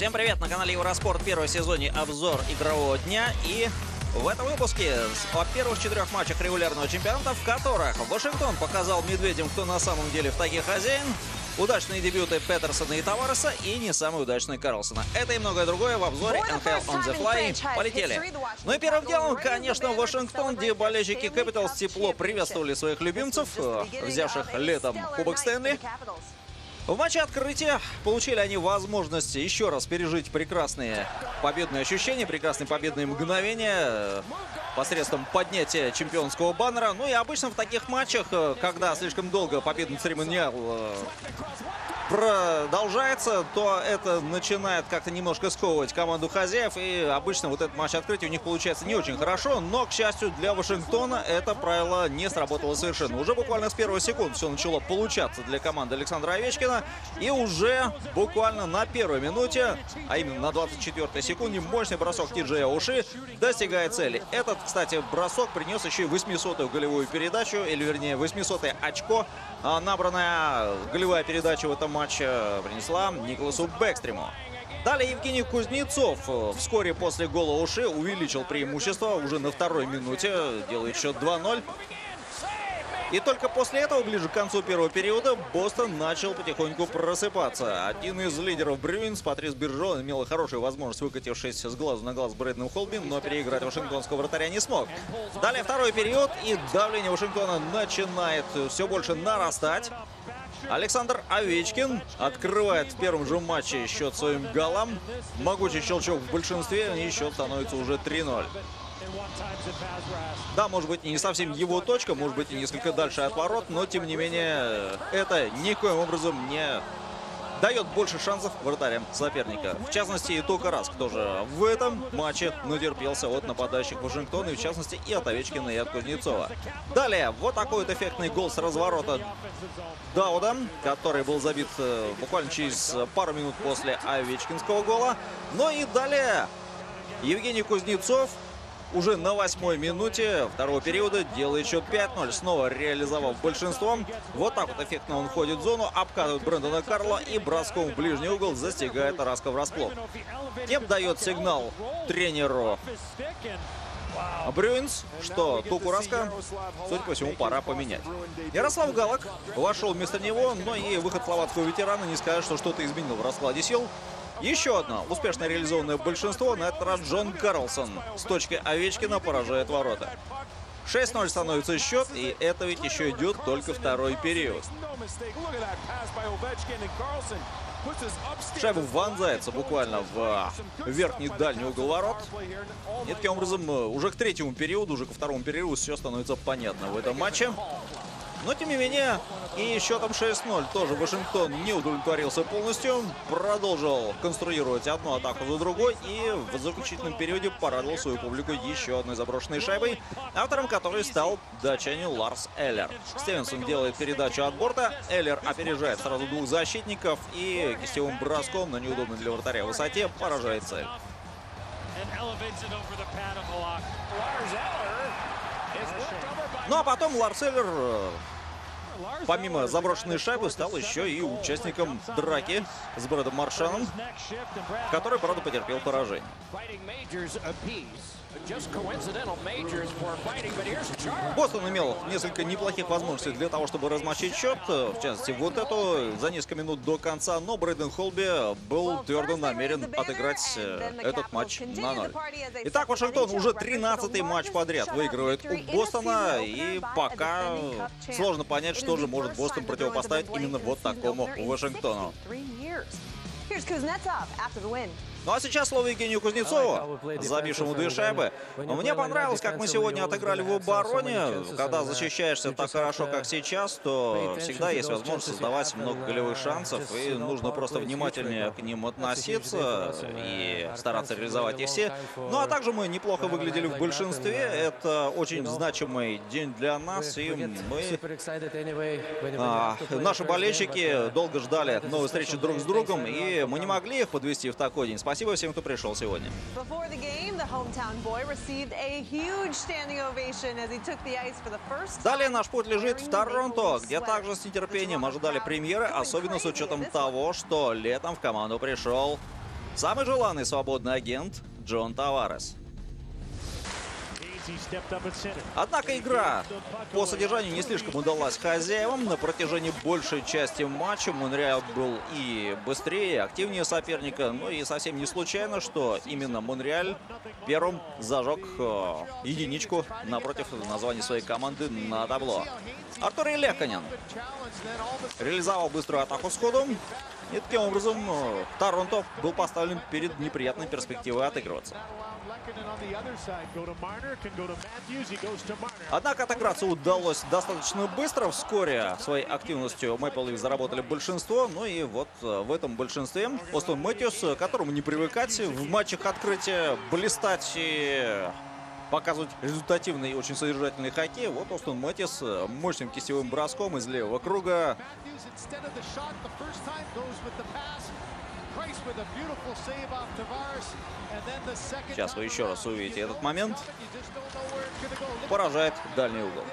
Всем привет! На канале Евроспорт первый сезоне обзор игрового дня и в этом выпуске о первых четырех матчах регулярного чемпионата, в которых Вашингтон показал медведям, кто на самом деле в таких хозяин, удачные дебюты Петерсона и Тавареса и не самые удачные Карлсона. Это и многое другое в обзоре NHL on the Fly. Полетели. Ну и первым делом, конечно, Вашингтон, где болельщики Capitals тепло приветствовали своих любимцев, взявших летом Кубок Стэнли. В матче открытия получили они возможность еще раз пережить прекрасные победные ощущения, прекрасные победные мгновения э, посредством поднятия чемпионского баннера. Ну и обычно в таких матчах, э, когда слишком долго победный церемониал э, продолжается, то это начинает как-то немножко сковывать команду хозяев. И обычно вот этот матч открытия у них получается не очень хорошо. Но, к счастью, для Вашингтона это правило не сработало совершенно. Уже буквально с первого секунд все начало получаться для команды Александра Овечкина. И уже буквально на первой минуте, а именно на 24-й секунде, мощный бросок Тиджея Уши достигает цели. Этот, кстати, бросок принес еще и 800-ю голевую передачу, или вернее 800-е очко, а набранная голевая передача в этом матча принесла Николасу Бэкстриму. Далее Евгений Кузнецов вскоре после гола Уши увеличил преимущество уже на второй минуте, делает счет 2-0. И только после этого, ближе к концу первого периода, Бостон начал потихоньку просыпаться. Один из лидеров Брюинс, Патрис Биржон, имел хорошую возможность, выкатившись с глазу на глаз Брэдном Холби, но переиграть вашингтонского вратаря не смог. Далее второй период, и давление Вашингтона начинает все больше нарастать. Александр Овечкин открывает в первом же матче счет своим голам. Могучий щелчок в большинстве, и счет становится уже 3-0. Да, может быть, не совсем его точка, может быть, и несколько дальше от ворот, но, тем не менее, это никоим образом не дает больше шансов вратарям соперника. В частности, и только раз, кто же в этом матче натерпелся от нападающих Вашингтона, и в частности и от Овечкина, и от Кузнецова. Далее, вот такой вот эффектный гол с разворота Дауда, который был забит э, буквально через пару минут после Овечкинского гола. Ну и далее Евгений Кузнецов уже на восьмой минуте второго периода делает счет 5-0. Снова реализовав большинство. Вот так вот эффектно он входит в зону, обкатывает Брэндона Карла и броском в ближний угол застигает Раска врасплох. Тем дает сигнал тренеру Брюинс, что Туку Раска, судя по всему, пора поменять. Ярослав Галак вошел вместо него, но и выход словацкого ветерана не скажет, что что-то изменил в раскладе сил. Еще одно успешно реализованное большинство, на этот раз Джон Карлсон с точки Овечкина поражает ворота. 6-0 становится счет, и это ведь еще идет только второй период. Шайба вонзается буквально в верхний дальний угол ворот. И таким образом, уже к третьему периоду, уже ко второму периоду все становится понятно в этом матче. Но, тем не менее, и счетом 6-0 тоже Вашингтон не удовлетворился полностью. Продолжил конструировать одну атаку за другой. И в заключительном периоде порадовал свою публику еще одной заброшенной шайбой, автором которой стал датчанин Ларс Эллер. Стивенсон делает передачу от борта. Эллер опережает сразу двух защитников и кистевым броском на неудобной для вратаря высоте поражает цель. Ну а потом Ларс Эллер э, помимо заброшенной шайбы, стал еще и участником драки с Брэдом Маршаном, который, правда, потерпел поражение. Бостон имел несколько неплохих возможностей для того, чтобы размочить счет. В частности, вот эту за несколько минут до конца. Но Брэден Холби был твердо намерен отыграть э, этот матч на ноль. Итак, Вашингтон уже 13-й матч подряд выигрывает у Бостона. И пока сложно понять, что же может Бостон противопоставить именно вот такому Вашингтону. Ну а сейчас слово Евгению Кузнецову, забившему две шайбы. Мне понравилось, как мы сегодня отыграли в обороне. Когда защищаешься так хорошо, как сейчас, то всегда есть возможность создавать много голевых шансов, и нужно просто внимательнее к ним относиться и стараться реализовать их все. Ну а также мы неплохо выглядели в большинстве. Это очень значимый день для нас, и мы... А, наши болельщики долго ждали новой встречи друг с другом, и мы не могли их подвести в такой день. Спасибо всем, кто пришел сегодня. Далее наш путь лежит в Торонто, где также с нетерпением ожидали премьеры, особенно с учетом того, что летом в команду пришел самый желанный свободный агент Джон Таварес. Однако игра по содержанию не слишком удалась хозяевам. На протяжении большей части матча Монреаль был и быстрее, и активнее соперника. Ну и совсем не случайно, что именно Монреаль первым зажег э, единичку напротив названия своей команды на табло. Артур Леконин реализовал быструю атаку сходу. И таким образом э, Торонто был поставлен перед неприятной перспективой отыгрываться. Однако отыграться удалось достаточно быстро. Вскоре своей активностью Мэпл Лив заработали большинство. Ну и вот э, в этом большинстве Остон Мэтьюс, э, которому не привыкать в матчах открытия блистать и показывать результативный и очень содержательный хоккей. Вот Остон Мэтьюс э, мощным кистевым броском из левого круга Сейчас вы еще раз увидите этот момент. поражает дальний угол.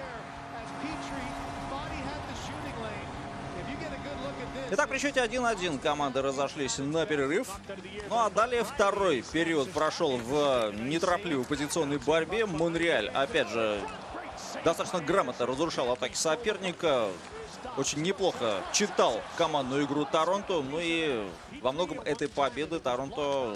Итак, при счете 1-1 команды разошлись на перерыв. Ну а далее второй период прошел в неторопливой позиционной борьбе. Монреаль, опять же, достаточно грамотно разрушал атаки соперника. Очень неплохо читал командную игру Торонто. Ну и во многом этой победы Торонто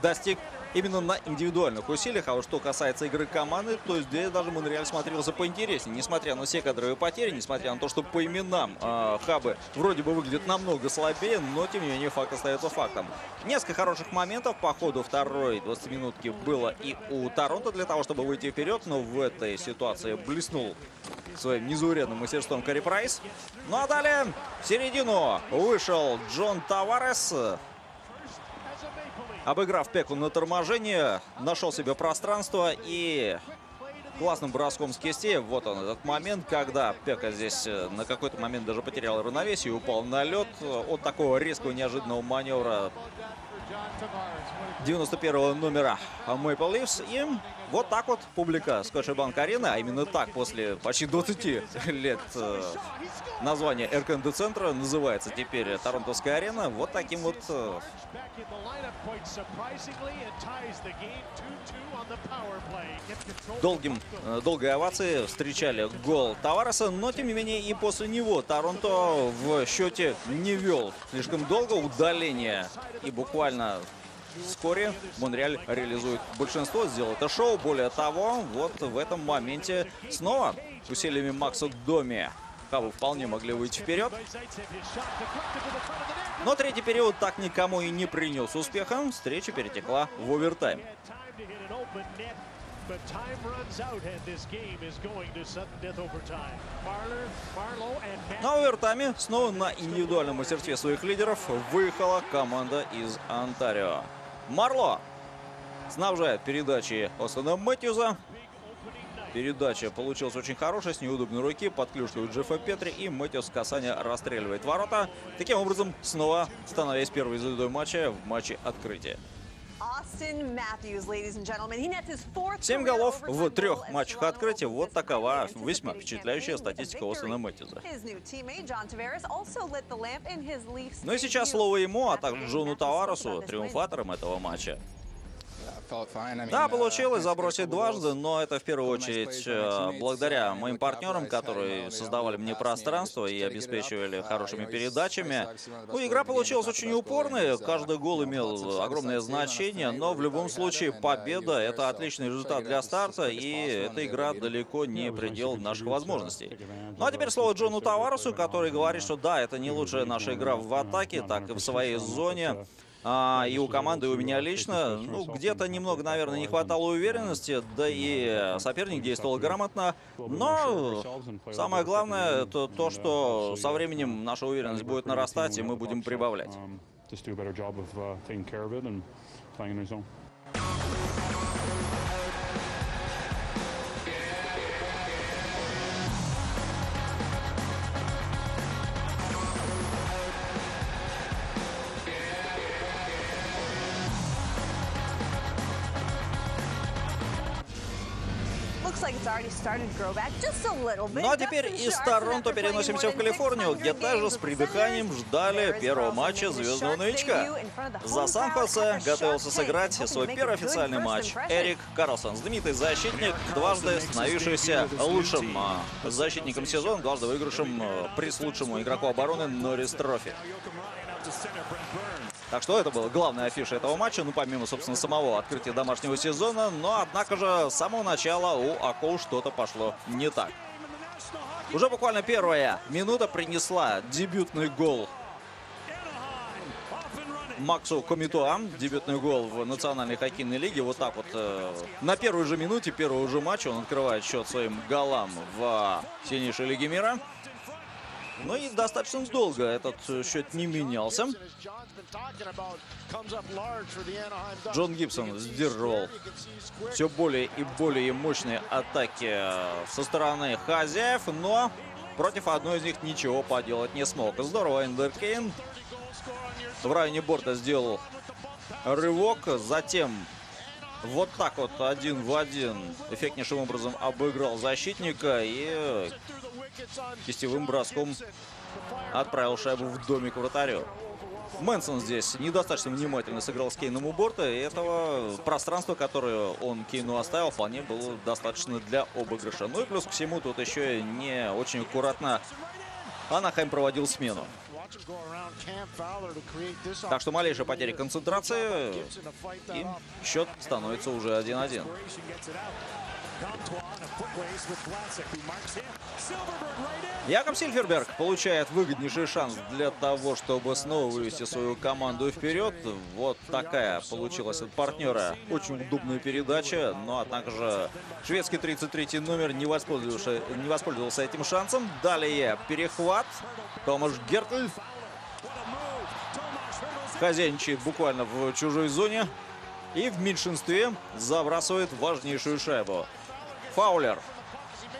достиг именно на индивидуальных усилиях. А вот что касается игры команды, то здесь даже Монреаль смотрелся поинтереснее. Несмотря на все кадровые потери, несмотря на то, что по именам э, хабы вроде бы выглядят намного слабее, но тем не менее факт остается фактом. Несколько хороших моментов по ходу второй 20-минутки было и у Торонто для того, чтобы выйти вперед, но в этой ситуации блеснул своим незаурядным мастерством Кари Прайс. Ну а далее в середину вышел Джон Таварес. Обыграв Пеку на торможение, нашел себе пространство и классным броском с кисти. Вот он этот момент, когда Пека здесь э, на какой-то момент даже потерял равновесие и упал на лед. От такого резкого неожиданного маневра 91 номера Maple Leafs. И вот так вот публика Скотчебанк Арены, а именно так после почти 20 лет э, название РКНД центра называется теперь Торонтовская арена. Вот таким вот э, долгим, э, долгой овации встречали гол Тавареса, но тем не менее и после него Торонто в счете не вел слишком долго удаление и буквально Вскоре Монреаль реализует большинство, сделал это шоу. Более того, вот в этом моменте снова усилиями Макса Доми Хабы вполне могли выйти вперед. Но третий период так никому и не принес успеха. Встреча перетекла в овертайм. На овертайме снова на индивидуальном мастерстве своих лидеров выехала команда из Онтарио. Марло снабжает передачи Остона Мэтьюза. Передача получилась очень хорошая, с неудобной руки, под клюшкой у Джеффа Петри, и Мэтьюс касание расстреливает ворота. Таким образом, снова становясь первой звездой матча в матче открытия. Семь голов в трех матчах открытия. Вот такова весьма впечатляющая статистика his Leafs Ну и сейчас слово ему, а также Джону Таваресу, триумфатором этого матча. Uh, Да, получилось забросить дважды, но это в первую очередь э, благодаря моим партнерам, которые создавали мне пространство и обеспечивали хорошими передачами. Ну, игра получилась очень упорной, каждый гол имел огромное значение, но в любом случае победа — это отличный результат для старта, и эта игра далеко не предел наших возможностей. Ну а теперь слово Джону Таваресу, который говорит, что да, это не лучшая наша игра в атаке, так и в своей зоне. А, и у команды, и у меня лично, ну, где-то немного, наверное, не хватало уверенности, да и соперник действовал грамотно. Но самое главное, это то, что со временем наша уверенность будет нарастать, и мы будем прибавлять. Ну а теперь из Торонто переносимся в Калифорнию, где также с придыханием ждали первого матча звездного новичка. За Сан-Хосе готовился сыграть свой первый официальный матч. Эрик Карлсон, знаменитый защитник, дважды становившийся лучшим а, защитником сезона, дважды выигравшим а, приз лучшему игроку обороны Норрис Трофи. Так что это была главная афиша этого матча, ну помимо, собственно, самого открытия домашнего сезона. Но, однако же, с самого начала у Акул что-то пошло не так. Уже буквально первая минута принесла дебютный гол Максу Комитуа. Дебютный гол в Национальной хоккейной лиге. Вот так вот э, на первой же минуте первого же матча он открывает счет своим голам в сильнейшей лиге мира. Ну и достаточно долго этот счет не менялся. Джон Гибсон сдерживал все более и более мощные атаки со стороны хозяев, но против одной из них ничего поделать не смог. Здорово, Эндер Кейн в районе борта сделал рывок, затем вот так вот один в один эффектнейшим образом обыграл защитника и кистевым броском отправил шайбу в домик вратарю. Мэнсон здесь недостаточно внимательно сыграл с Кейном у борта, и этого пространства, которое он Кейну оставил, вполне было достаточно для обыгрыша. Ну и плюс ко всему тут еще не очень аккуратно Анахайм проводил смену. Так что малейшая потеря концентрации, и счет становится уже 1-1. Якоб Сильферберг получает выгоднейший шанс для того, чтобы снова вывести свою команду вперед. Вот такая получилась от партнера. Очень удобная передача, но, однако же, шведский 33 номер не воспользовался, не воспользовался этим шансом. Далее перехват. Томаш Гертль хозяйничает буквально в чужой зоне. И в меньшинстве забрасывает важнейшую шайбу. Фаулер,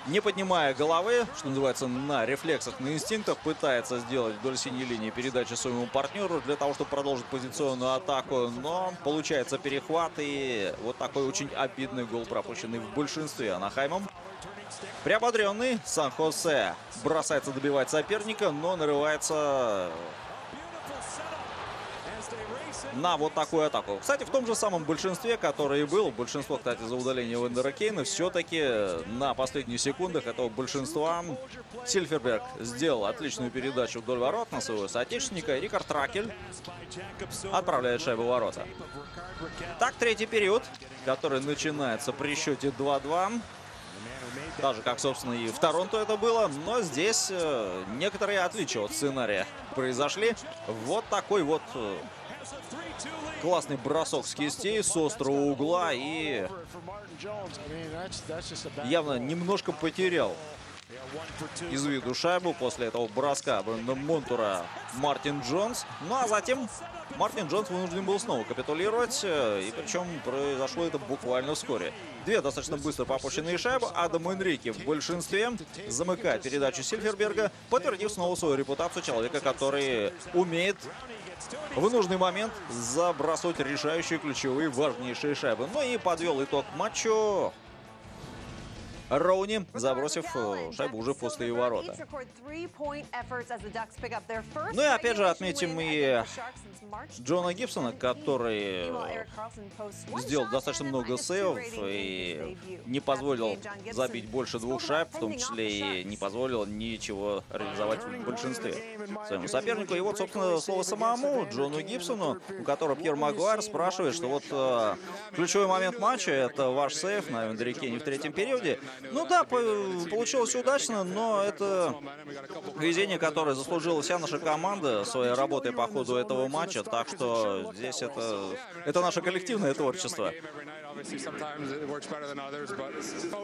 не поднимая головы, что называется, на рефлексах, на инстинктах, пытается сделать вдоль синей линии передачи своему партнеру для того, чтобы продолжить позиционную атаку. Но получается перехват и вот такой очень обидный гол, пропущенный в большинстве Анахаймом. Приободренный Сан-Хосе бросается добивать соперника, но нарывается на вот такую атаку. Кстати, в том же самом большинстве, которое и было, большинство, кстати, за удаление Вендера Кейна, все-таки на последних секундах этого большинства Сильферберг сделал отличную передачу вдоль ворот на своего соотечественника. Рикард Тракель отправляет шайбу в ворота. Так, третий период, который начинается при счете 2-2. Так как, собственно, и в Торонто это было. Но здесь э, некоторые отличия от сценария произошли. Вот такой вот э, Классный бросок с кистей, с острого угла и явно немножко потерял из виду шайбу после этого броска Монтура Мартин Джонс. Ну а затем Мартин Джонс вынужден был снова капитулировать. Э, и причем произошло это буквально вскоре. Две достаточно быстро попущенные шайбы. Адам Энрике в большинстве замыкает передачу Сильферберга, подтвердив снова свою репутацию человека, который умеет в нужный момент забрасывать решающие ключевые важнейшие шайбы. Ну и подвел итог матчу Роуни, забросив э, шайбу уже в пустые ворота. Ну и опять же отметим и Джона Гибсона, который сделал достаточно много сейвов и не позволил забить больше двух шайб, в том числе и не позволил ничего реализовать в большинстве своему сопернику. И вот, собственно, слово самому Джону Гибсону, у которого Пьер Магуайр спрашивает, что вот э, ключевой момент матча — это ваш сейв на Вендерике в третьем периоде. Ну да, получилось удачно, но это везение, которое заслужила вся наша команда своей работой по ходу этого матча. Так что здесь это, это наше коллективное творчество.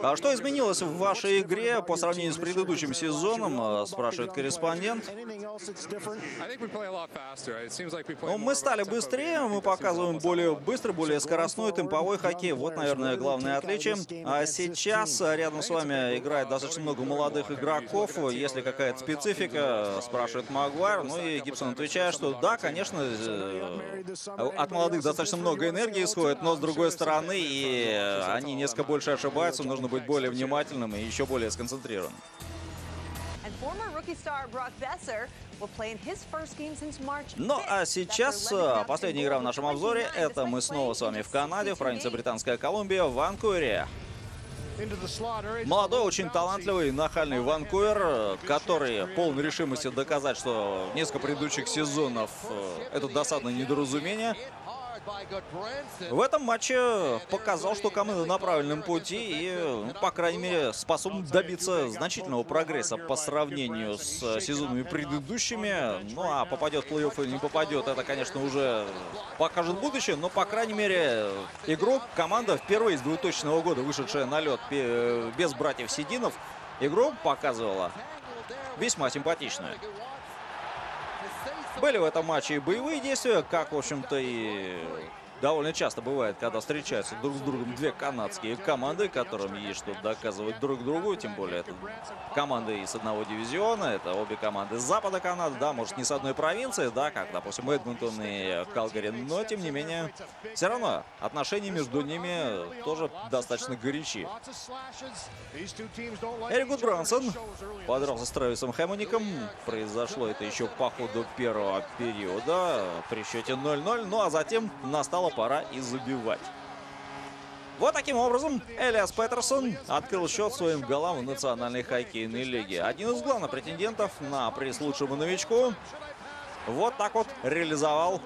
А что изменилось в вашей игре по сравнению с предыдущим сезоном, э, спрашивает корреспондент. Ну, мы стали быстрее, мы показываем более быстрый, более скоростной, темповой хоккей. Вот, наверное, главное отличие. А сейчас рядом с вами играет достаточно много молодых игроков. Если какая-то специфика, спрашивает Магуайр. Ну и Гибсон отвечает, что да, конечно, э, от молодых достаточно много энергии исходит, но с другой стороны, и они несколько больше ошибаются, нужно быть более внимательным и еще более сконцентрированным. Ну 5th. а сейчас up последняя игра в нашем обзоре. 29 Это мы снова с вами в Канаде, в CCTV. Британская Колумбия, в Ванкувере. Молодой, очень талантливый, нахальный Ванкувер, который полон решимости доказать, что несколько предыдущих сезонов э, это досадное недоразумение. В этом матче показал, что команда на правильном пути и, ну, по крайней мере, способна добиться значительного прогресса по сравнению с сезонами предыдущими. Ну а попадет плей-офф или не попадет, это, конечно, уже покажет будущее. Но, по крайней мере, игру команда впервые с 2000 года, вышедшая на лед без братьев Сидинов, игру показывала весьма симпатичную. Были в этом матче и боевые действия, как, в общем-то, и довольно часто бывает, когда встречаются друг с другом две канадские команды, которым есть что доказывать друг другу, тем более это команды из одного дивизиона, это обе команды с запада Канады, да, может не с одной провинции, да, как, допустим, Эдмонтон и Калгари, но, тем не менее, все равно отношения между ними тоже достаточно горячи. Эрик Гудбрансон подрался с Трэвисом Хэммоником. Произошло это еще по ходу первого периода при счете 0-0. Ну а затем пора и забивать. Вот таким образом Элиас Петерсон открыл счет своим голам в Национальной хоккейной лиге. Один из главных претендентов на приз лучшему новичку. Вот так вот реализовал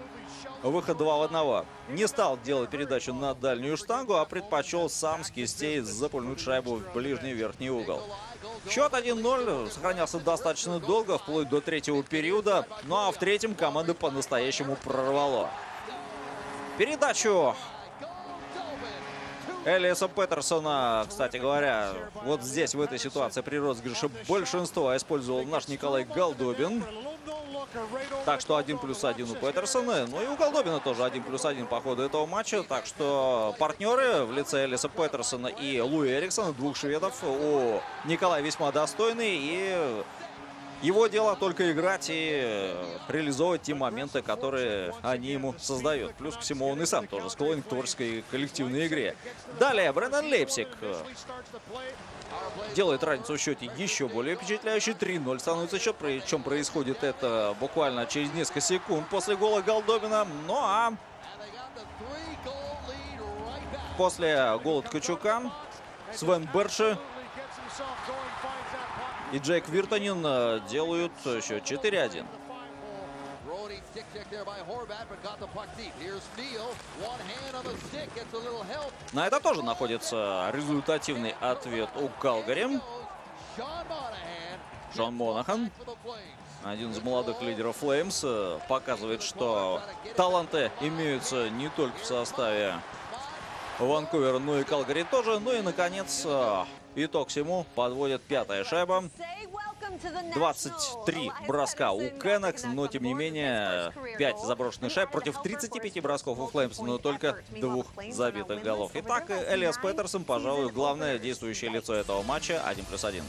выход 2 в 1. Не стал делать передачу на дальнюю штангу, а предпочел сам с кистей запульнуть шайбу в ближний верхний угол. Счет 1-0 сохранялся достаточно долго, вплоть до третьего периода. Ну а в третьем команда по-настоящему прорвало. Передачу Элиаса Петерсона, кстати говоря, вот здесь, в этой ситуации при розыгрыше большинство использовал наш Николай Голдобин. Так что один плюс один у Петерсона. Ну и у Голдобина тоже один плюс один по ходу этого матча. Так что партнеры в лице Элиса Петерсона и Луи Эриксона, двух шведов, у Николая весьма достойный. И его дело только играть и реализовывать те моменты, которые они ему создают. Плюс ко всему он и сам тоже склонен к творческой коллективной игре. Далее Брэндон Лейпсик делает разницу в счете еще более впечатляющей. 3-0 становится счет, причем происходит это буквально через несколько секунд после гола Голдобина. Ну а после гола Ткачука Свен Берши и Джейк Виртанин э, делают счет 4-1. На это тоже находится результативный ответ у Калгари. Шон Монахан, один из молодых лидеров Флеймс, э, показывает, что таланты имеются не только в составе Ванкувера, но и Калгари тоже. Ну и, наконец, э, итог всему подводит пятая шайба. Say welcome to the 23 National. броска у Кеннекс, но тем не менее first career 5 goal. заброшенных шайб против 35 бросков у Флеймс, но только двух забитых голов. Итак, Элиас Петерсон, пожалуй, главное действующее лицо этого матча 1 плюс 1.